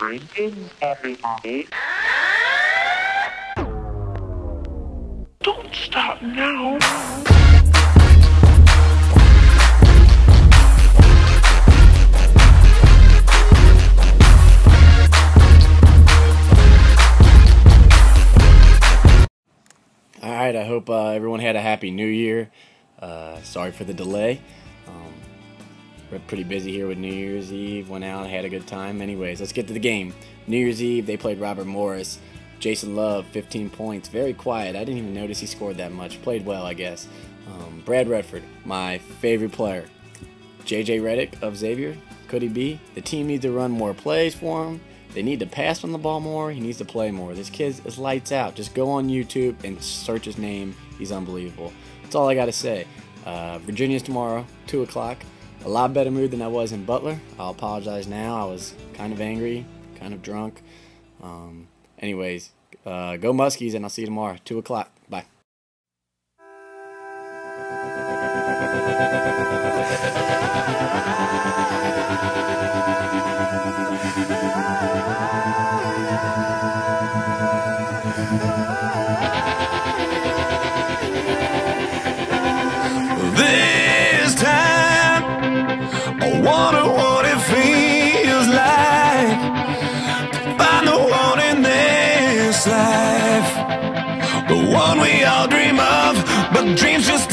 Greetings, everybody. Don't stop now. All right, I hope uh, everyone had a happy new year. Uh, sorry for the delay. Um, we're pretty busy here with New Year's Eve. Went out, had a good time. Anyways, let's get to the game. New Year's Eve, they played Robert Morris. Jason Love, 15 points. Very quiet. I didn't even notice he scored that much. Played well, I guess. Um, Brad Redford, my favorite player. JJ Redick of Xavier, could he be? The team needs to run more plays for him. They need to pass on the ball more. He needs to play more. This kid is lights out. Just go on YouTube and search his name. He's unbelievable. That's all I got to say. Uh, Virginia's tomorrow, 2 o'clock. A lot better mood than I was in Butler. I'll apologize now. I was kind of angry, kind of drunk. Um, anyways, uh, go Muskies, and I'll see you tomorrow, 2 o'clock. Bye. This time, wonder what it feels like to find the one in this life, the one we all dream of, but dreams just